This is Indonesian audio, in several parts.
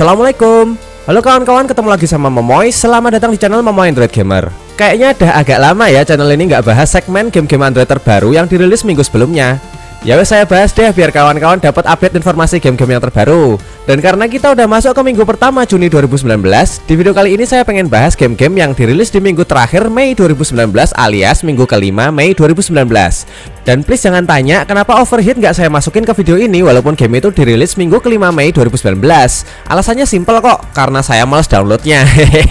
Assalamualaikum Halo kawan-kawan, ketemu lagi sama Momoy Selamat datang di channel Momoy Android Gamer Kayaknya udah agak lama ya channel ini nggak bahas segmen game-game Android terbaru yang dirilis minggu sebelumnya Ya wes saya bahas deh biar kawan-kawan dapat update informasi game-game yang terbaru. Dan karena kita udah masuk ke minggu pertama Juni 2019, di video kali ini saya pengen bahas game-game yang dirilis di minggu terakhir Mei 2019 alias minggu kelima Mei 2019. Dan please jangan tanya kenapa overheat nggak saya masukin ke video ini walaupun game itu dirilis minggu kelima Mei 2019. Alasannya simple kok, karena saya males downloadnya.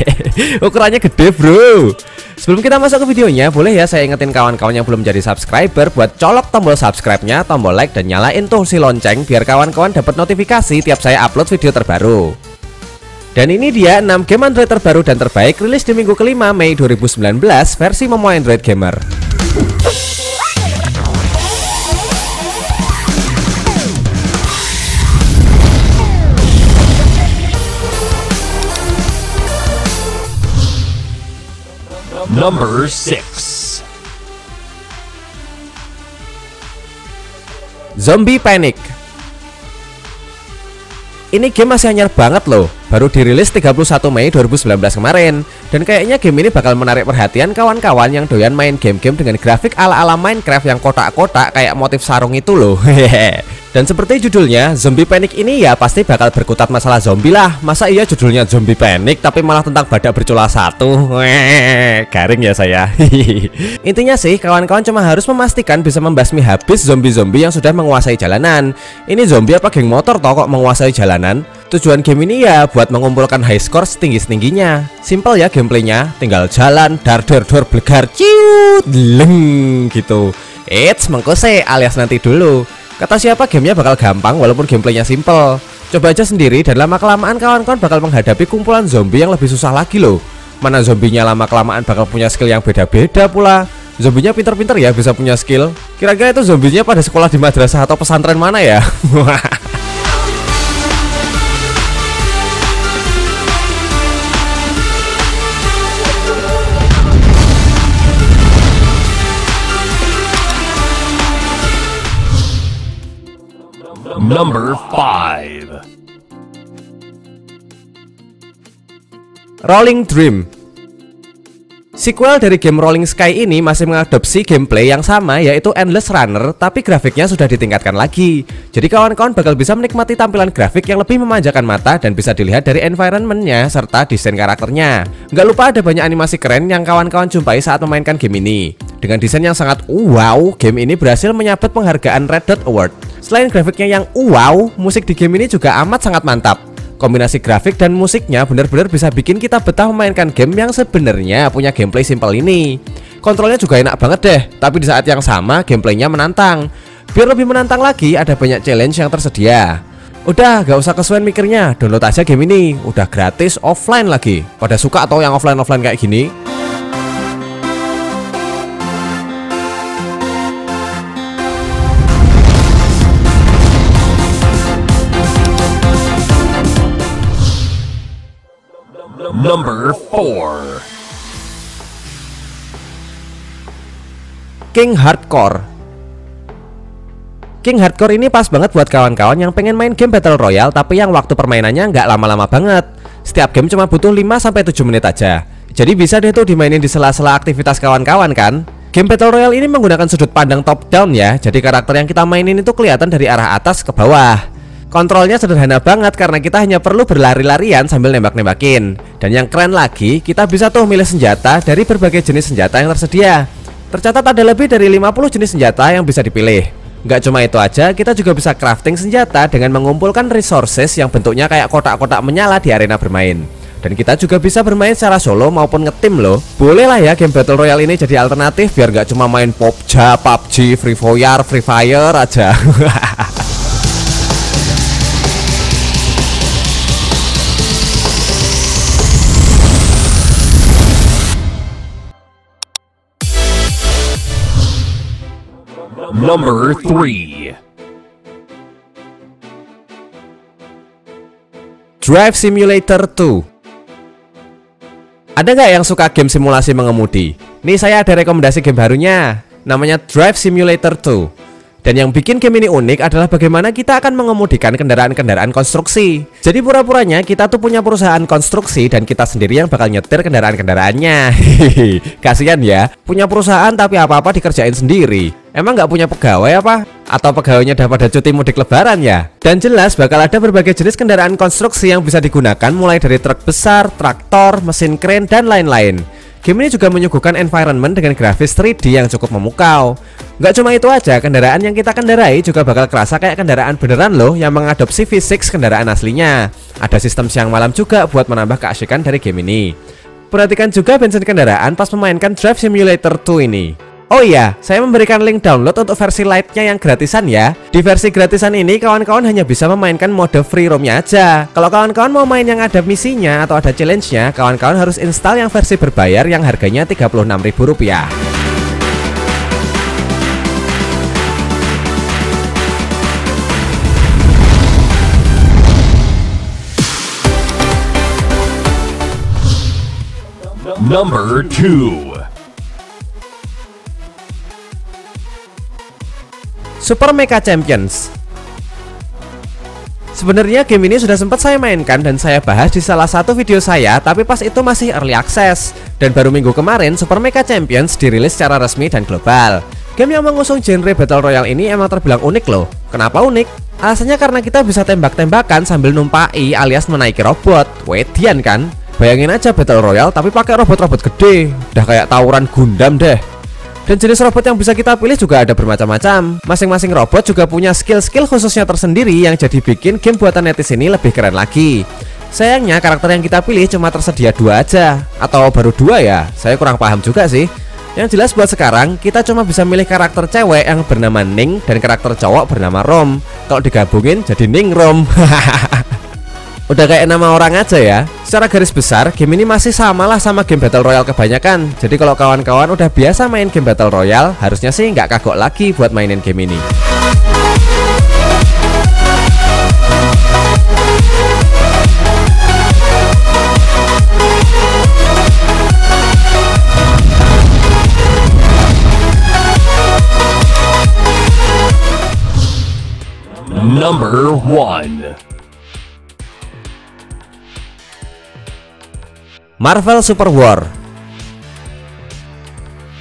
Ukurannya gede bro. Sebelum kita masuk ke videonya, boleh ya saya ingetin kawan-kawan yang belum jadi subscriber buat colok tombol subscribe-nya, tombol like dan nyalain tuh si lonceng biar kawan-kawan dapat notifikasi tiap saya upload video terbaru. Dan ini dia 6 game Android terbaru dan terbaik rilis di minggu kelima Mei 2019 versi Momo Android Gamer. Number 6. Zombie Panic. Ini game masih anyar banget loh. Baru dirilis 31 Mei 2019 kemarin. Dan kayaknya game ini bakal menarik perhatian kawan-kawan yang doyan main game-game dengan grafik ala-ala Minecraft yang kotak-kotak kayak motif sarung itu loh Dan seperti judulnya, zombie panic ini ya pasti bakal berkutat masalah zombie lah. Masa iya judulnya zombie panic tapi malah tentang badak bercula satu? Garing ya saya. Intinya sih kawan-kawan cuma harus memastikan bisa membasmi habis zombie-zombie yang sudah menguasai jalanan. Ini zombie apa geng motor toh kok menguasai jalanan? Tujuan game ini ya buat mengumpulkan high score setinggi-setingginya. Simple ya gameplaynya, tinggal jalan, dar dar dar blegar, ciut, leng gitu. Eits, mengkose alias nanti dulu Kata siapa gamenya bakal gampang walaupun gameplaynya simple. Coba aja sendiri dan lama-kelamaan kawan-kawan bakal menghadapi kumpulan zombie yang lebih susah lagi loh. Mana zombinya lama-kelamaan bakal punya skill yang beda-beda pula. Zombinya pinter-pinter ya bisa punya skill. Kira-kira itu zombinya pada sekolah di madrasah atau pesantren mana ya? Number 5. Rolling Dream Sequel dari game Rolling Sky ini masih mengadopsi gameplay yang sama yaitu Endless Runner tapi grafiknya sudah ditingkatkan lagi. Jadi kawan-kawan bakal bisa menikmati tampilan grafik yang lebih memanjakan mata dan bisa dilihat dari environmentnya serta desain karakternya. Nggak lupa ada banyak animasi keren yang kawan-kawan jumpai saat memainkan game ini. Dengan desain yang sangat wow, game ini berhasil menyabet penghargaan Red Dot Award. Selain grafiknya yang wow, musik di game ini juga amat sangat mantap Kombinasi grafik dan musiknya benar-benar bisa bikin kita betah memainkan game yang sebenarnya punya gameplay simple ini. Kontrolnya juga enak banget deh, tapi di saat yang sama gameplaynya menantang. Biar lebih menantang lagi, ada banyak challenge yang tersedia. Udah, gak usah kesuwen mikirnya, download aja game ini. Udah gratis, offline lagi. Pada suka atau yang offline-offline kayak gini? Number 4. King Hardcore King Hardcore ini pas banget buat kawan-kawan yang pengen main game Battle Royale tapi yang waktu permainannya nggak lama-lama banget. Setiap game cuma butuh 5-7 menit aja. Jadi bisa deh tuh dimainin di sela-sela aktivitas kawan-kawan kan? Game Battle Royale ini menggunakan sudut pandang top down ya, jadi karakter yang kita mainin itu kelihatan dari arah atas ke bawah. Kontrolnya sederhana banget karena kita hanya perlu berlari-larian sambil nembak-nembakin. Dan yang keren lagi, kita bisa tuh milih senjata dari berbagai jenis senjata yang tersedia. Tercatat ada lebih dari 50 jenis senjata yang bisa dipilih. Nggak cuma itu aja, kita juga bisa crafting senjata dengan mengumpulkan resources yang bentuknya kayak kotak-kotak menyala di arena bermain. Dan kita juga bisa bermain secara solo maupun ngetim loh. Boleh lah ya game Battle Royale ini jadi alternatif Biar nggak cuma main PUBG, PUBG, Free Fire, Free Fire aja Number 3. Drive Simulator 2 Ada nggak yang suka game simulasi mengemudi? Nih saya ada rekomendasi game barunya Namanya Drive Simulator 2 Dan yang bikin game ini unik adalah bagaimana kita akan mengemudikan kendaraan-kendaraan konstruksi. Jadi pura-puranya kita tuh punya perusahaan konstruksi dan kita sendiri yang bakal nyetir kendaraan-kendaraannya. Kasihan ya, punya perusahaan tapi apa-apa dikerjain sendiri. Emang nggak punya pegawai apa? Atau pegawainya udah pada cuti mudik lebaran ya? Dan jelas bakal ada berbagai jenis kendaraan konstruksi yang bisa digunakan mulai dari truk besar, traktor, mesin kren, dan lain-lain. Game ini juga menyuguhkan environment dengan grafis 3D yang cukup memukau. Gak cuma itu aja, kendaraan yang kita kendarai juga bakal kerasa kayak kendaraan beneran loh yang mengadopsi fisik kendaraan aslinya. Ada sistem siang malam juga buat menambah keasikan dari game ini. Perhatikan juga bensin kendaraan pas memainkan Drive Simulator 2 ini. Oh iya, saya memberikan link download untuk versi lightnya yang gratisan ya. Di versi gratisan ini, kawan-kawan hanya bisa memainkan mode free roamnya aja. Kalau kawan-kawan mau main yang ada misinya atau ada challenge-nya, kawan-kawan harus install yang versi berbayar yang harganya Rp36.000. Number 2. Super Mecha Champions. Sebenarnya game ini sudah sempat saya mainkan dan saya bahas di salah satu video saya, tapi pas itu masih early access. Dan baru minggu kemarin, Super Mecha Champions dirilis secara resmi dan global. Game yang mengusung genre Battle Royale ini emang terbilang unik loh. Kenapa unik? Alasannya karena kita bisa tembak-tembakan sambil numpai alias menaiki robot. Wedian kan? Bayangin aja Battle Royale tapi pakai robot-robot gede. Udah kayak tawuran Gundam deh. Dan jenis robot yang bisa kita pilih juga ada bermacam-macam. Masing-masing robot juga punya skill-skill khususnya tersendiri yang jadi bikin game buatan netis ini lebih keren lagi. Sayangnya karakter yang kita pilih cuma tersedia dua aja. Atau baru dua ya, saya kurang paham juga sih. Yang jelas buat sekarang, kita cuma bisa milih karakter cewek yang bernama Ning Dan karakter cowok bernama Rom. Kalau digabungin jadi Ning Rom. Udah kayak nama orang aja ya Secara garis besar, game ini masih sama lah sama game Battle Royale kebanyakan Jadi kalau kawan-kawan udah biasa main game Battle Royale Harusnya sih nggak kagok lagi buat mainin game ini Number 1. Marvel Super War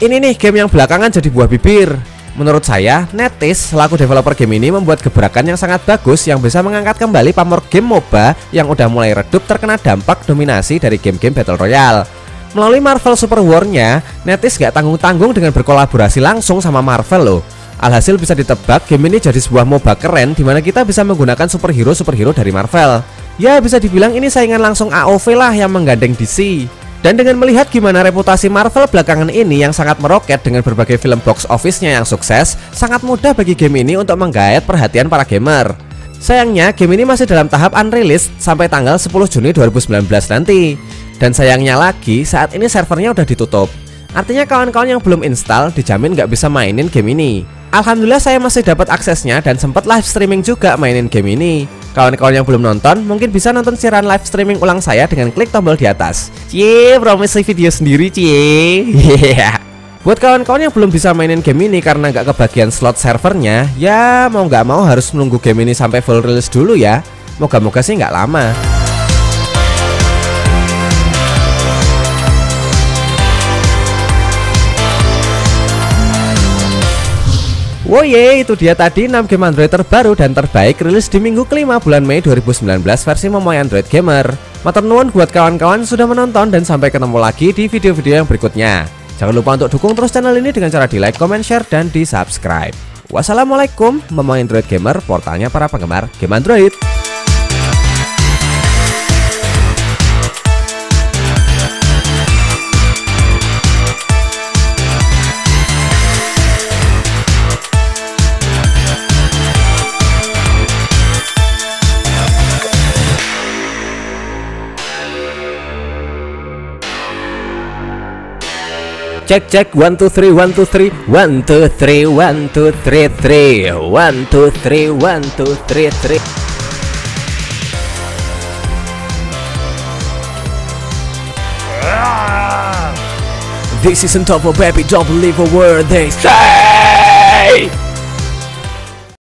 Ini nih game yang belakangan jadi buah bibir Menurut saya, Netis selaku developer game ini membuat gebrakan yang sangat bagus yang bisa mengangkat kembali pamor game MOBA yang udah mulai redup terkena dampak dominasi dari game-game Battle Royale. Melalui Marvel Super War-nya, Netis gak tanggung-tanggung dengan berkolaborasi langsung sama Marvel loh. Alhasil bisa ditebak game ini jadi sebuah MOBA keren di mana kita bisa menggunakan superhero-superhero dari Marvel. Ya bisa dibilang ini saingan langsung AOV lah yang menggandeng DC dan dengan melihat gimana reputasi Marvel belakangan ini yang sangat meroket dengan berbagai film box office-nya yang sukses, sangat mudah bagi game ini untuk menggait perhatian para gamer. Sayangnya, game ini masih dalam tahap unreleased sampai tanggal 10 Juni 2019 nanti. Dan sayangnya lagi, saat ini servernya udah ditutup. Artinya kawan-kawan yang belum install dijamin nggak bisa mainin game ini. Alhamdulillah saya masih dapat aksesnya dan sempat live streaming juga mainin game ini. Kawan-kawan yang belum nonton mungkin bisa nonton siaran live streaming ulang saya dengan klik tombol di atas. Cie, promosi video sendiri cie. Yeah. Buat kawan-kawan yang belum bisa mainin game ini karena nggak kebagian slot servernya, ya mau nggak mau harus menunggu game ini sampai full release dulu ya. Moga-moga sih nggak lama. Woye, itu dia tadi 6 game Android terbaru dan terbaik rilis di minggu kelima bulan Mei 2019 versi Momoy Android Gamer. Matur nuwun buat kawan-kawan sudah menonton dan sampai ketemu lagi di video-video yang berikutnya. Jangan lupa untuk dukung terus channel ini dengan cara di like, comment, share, dan di subscribe. Wassalamualaikum, Momoy Android Gamer, portalnya para penggemar game Android. Cek cek one two three one two three one two three one two three three one two three one two three three. This isn't of baby, don't believe a word they say.